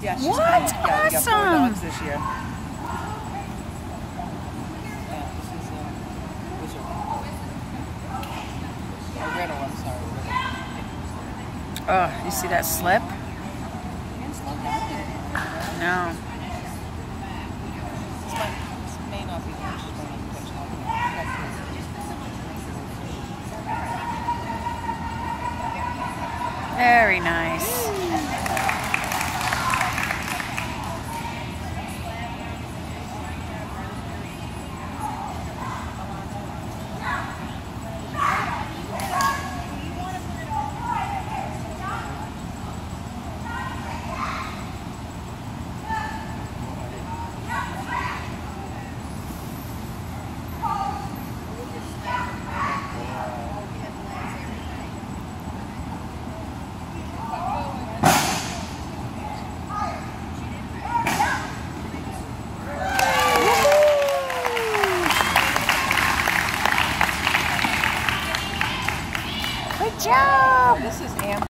Yeah, she's What? coming. Yeah, we got four Awesome. dogs this year. Yeah, this is uh, a wizard. A riddle, I'm sorry, riddle. Oh, you see that slip? No. This might, Good job. This is Amber.